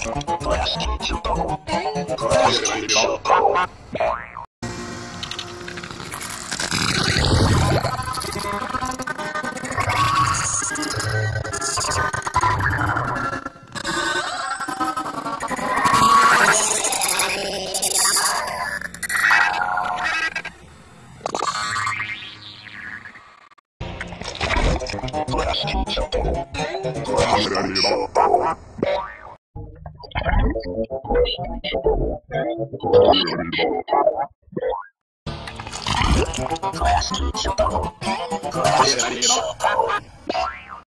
Blast to go. Blast to go. Blast to go. Blast to go. Class teacher. Class teacher.